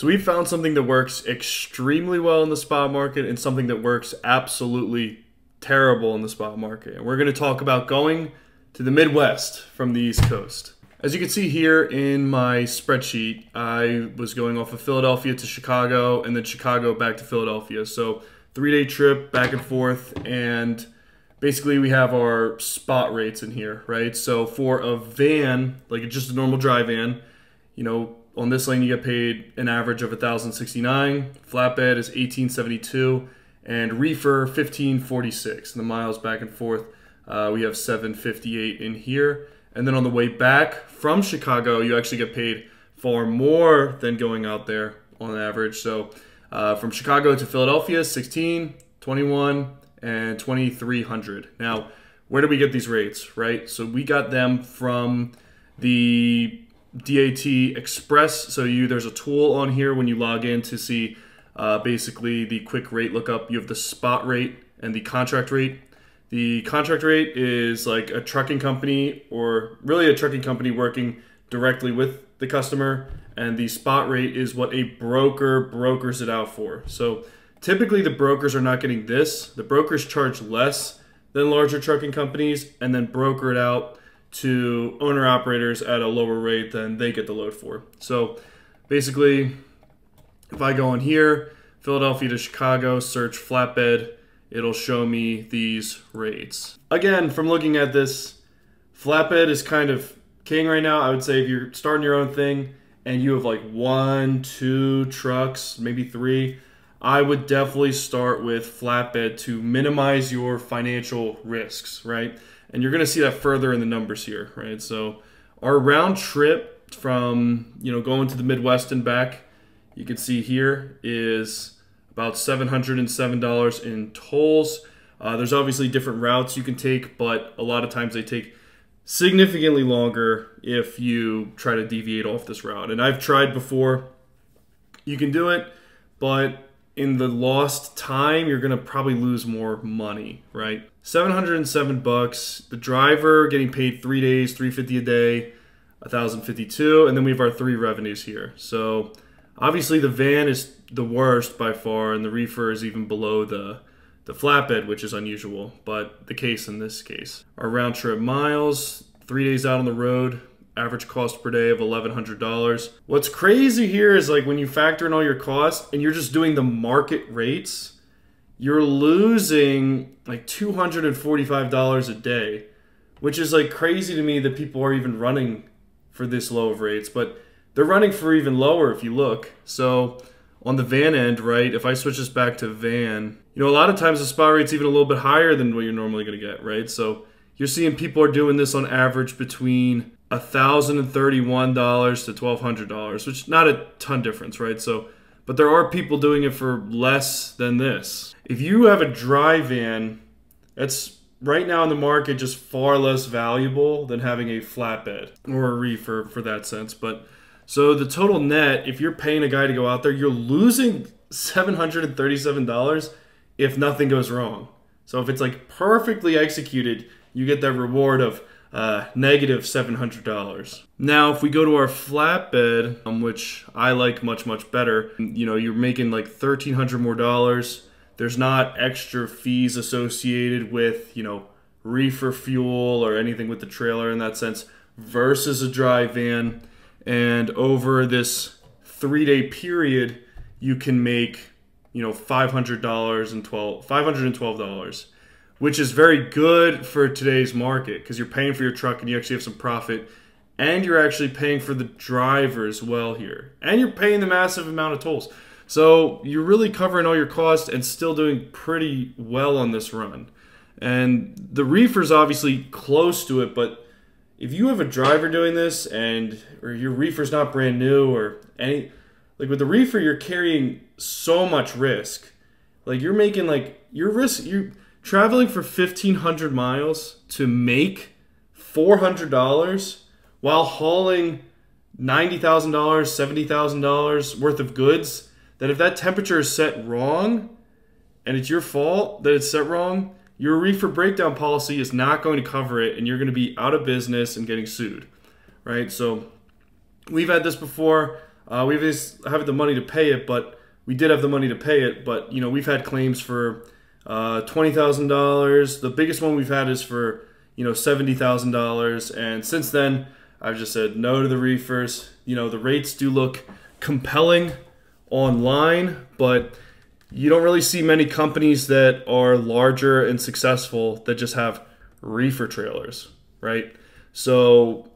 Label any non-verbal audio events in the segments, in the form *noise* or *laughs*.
So we found something that works extremely well in the spot market and something that works absolutely terrible in the spot market. And we're going to talk about going to the Midwest from the East Coast. As you can see here in my spreadsheet, I was going off of Philadelphia to Chicago and then Chicago back to Philadelphia. So three day trip back and forth and basically we have our spot rates in here, right? So for a van, like just a normal dry van, you know, on this lane you get paid an average of 1069 flatbed is 1872 and reefer 1546 and the miles back and forth uh, we have 758 in here. And then on the way back from chicago you actually get paid far more than going out there on average. So uh, from chicago to philadelphia 16 21 and 2300 now where do we get these rates right? So we got them from the DAT Express. So you there's a tool on here when you log in to see uh, basically the quick rate lookup. You have the spot rate and the contract rate. The contract rate is like a trucking company or really a trucking company working directly with the customer, and the spot rate is what a broker brokers it out for. So typically the brokers are not getting this. The brokers charge less than larger trucking companies and then broker it out to owner operators at a lower rate than they get the load for. So basically, if I go in here, Philadelphia to Chicago, search flatbed, it'll show me these rates. Again, from looking at this, flatbed is kind of king right now. I would say if you're starting your own thing and you have like one, two trucks, maybe three, I would definitely start with flatbed to minimize your financial risks, right? And you're going to see that further in the numbers here, right? So our round trip from, you know, going to the Midwest and back, you can see here is about $707 in tolls. Uh, there's obviously different routes you can take, but a lot of times they take significantly longer if you try to deviate off this route. And I've tried before. You can do it, but in the lost time, you're gonna probably lose more money, right? 707 bucks. The driver getting paid three days, 350 a day, 1052, and then we have our three revenues here. So obviously the van is the worst by far, and the reefer is even below the the flatbed, which is unusual, but the case in this case. Our round trip miles, three days out on the road, average cost per day of $1,100. What's crazy here is like when you factor in all your costs and you're just doing the market rates, you're losing like $245 a day, which is like crazy to me that people are even running for this low of rates, but they're running for even lower if you look. So on the van end, right, if I switch this back to van, you know, a lot of times the spot rate's even a little bit higher than what you're normally going to get, right? So you're seeing people are doing this on average between $1,031 to $1,200, which not a ton difference, right? So, but there are people doing it for less than this. If you have a dry van, that's right now in the market just far less valuable than having a flatbed or a reefer for that sense. But so the total net, if you're paying a guy to go out there, you're losing $737 if nothing goes wrong. So if it's like perfectly executed, you get that reward of uh, negative $700. Now, if we go to our flatbed, um, which I like much, much better, you know, you're making like 1,300 more dollars. There's not extra fees associated with, you know, reefer fuel or anything with the trailer in that sense versus a dry van. And over this three day period, you can make, you know, $500 and 12, $512 which is very good for today's market because you're paying for your truck and you actually have some profit and you're actually paying for the driver as well here. And you're paying the massive amount of tolls. So you're really covering all your costs and still doing pretty well on this run. And the reefer's obviously close to it but if you have a driver doing this and or your reefer's not brand new or any like with the reefer you're carrying so much risk. Like you're making like your risk you traveling for 1500 miles to make $400 while hauling $90,000, $70,000 worth of goods, that if that temperature is set wrong and it's your fault that it's set wrong, your reefer breakdown policy is not going to cover it and you're going to be out of business and getting sued. Right? So we've had this before. Uh, we have the money to pay it, but we did have the money to pay it. But you know, we've had claims for uh, twenty thousand dollars. The biggest one we've had is for you know seventy thousand dollars, and since then I've just said no to the reefers. You know, the rates do look compelling online, but you don't really see many companies that are larger and successful that just have reefer trailers, right? So,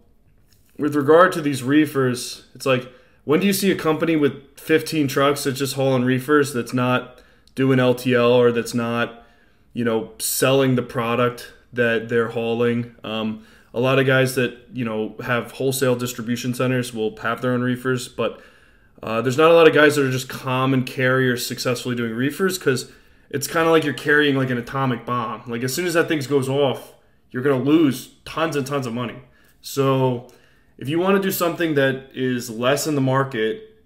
with regard to these reefers, it's like when do you see a company with 15 trucks that's just hauling reefers that's not doing LTL or that's not, you know, selling the product that they're hauling? Um, a lot of guys that you know have wholesale distribution centers will have their own reefers, but uh, there's not a lot of guys that are just common carriers successfully doing reefers because it's kind of like you're carrying like an atomic bomb. Like as soon as that thing goes off, you're gonna lose tons and tons of money. So if you want to do something that is less in the market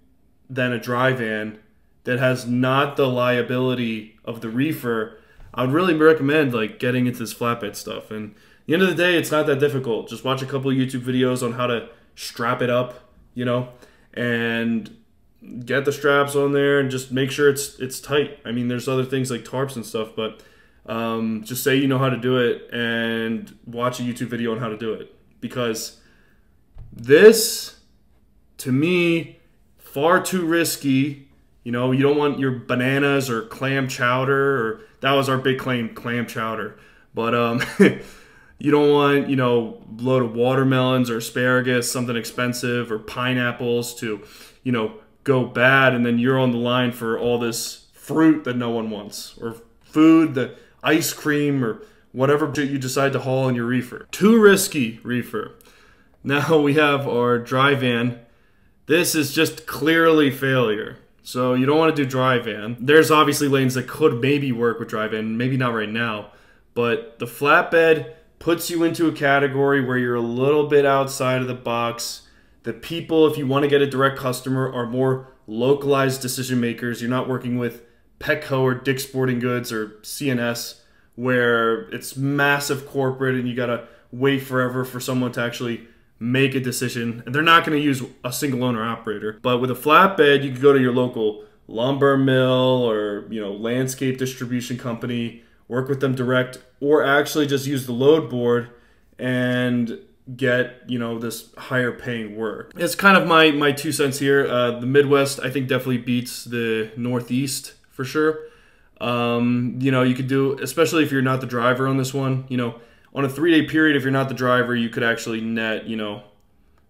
than a dry van that has not the liability of the reefer, I would really recommend like getting into this flatbed stuff. And the end of the day, it's not that difficult. Just watch a couple YouTube videos on how to strap it up, you know, and get the straps on there and just make sure it's it's tight. I mean, there's other things like tarps and stuff, but um, just say you know how to do it and watch a YouTube video on how to do it because this, to me, far too risky. You know, you don't want your bananas or clam chowder, or that was our big claim, clam chowder. But um, *laughs* you don't want you know load of watermelons or asparagus something expensive or pineapples to you know go bad and then you're on the line for all this fruit that no one wants or food the ice cream or whatever you decide to haul in your reefer. Too risky reefer. Now we have our dry van. This is just clearly failure so you don't want to do dry van there's obviously lanes that could maybe work with dry van maybe not right now but the flatbed puts you into a category where you're a little bit outside of the box. The people, if you want to get a direct customer, are more localized decision makers. You're not working with Petco or Dick's Sporting Goods or CNS, where it's massive corporate and you got to wait forever for someone to actually make a decision. And they're not going to use a single owner operator. But with a flatbed, you could go to your local lumber mill or you know landscape distribution company work with them direct, or actually just use the load board and get you know this higher paying work. It's kind of my my two cents here. Uh, the Midwest I think definitely beats the Northeast for sure. Um, you know you could do especially if you're not the driver on this one. You know on a three day period if you're not the driver you could actually net you know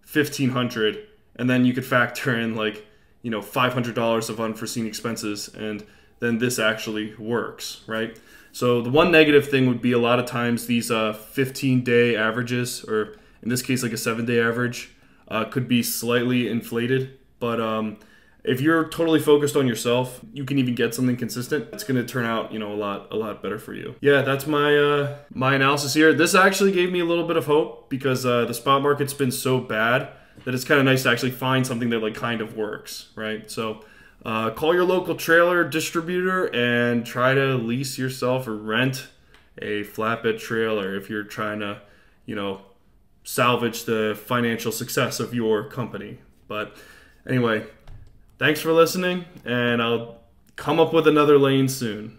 fifteen hundred and then you could factor in like you know five hundred dollars of unforeseen expenses and then this actually works right. So the one negative thing would be a lot of times these uh, 15 day averages, or in this case like a seven day average, uh, could be slightly inflated. But um, if you're totally focused on yourself, you can even get something consistent. It's going to turn out, you know, a lot a lot better for you. Yeah, that's my uh, my analysis here. This actually gave me a little bit of hope because uh, the spot market's been so bad that it's kind of nice to actually find something that like kind of works, right? So uh, call your local trailer distributor and try to lease yourself or rent a flatbed trailer if you're trying to, you know, salvage the financial success of your company. But anyway, thanks for listening, and I'll come up with another lane soon.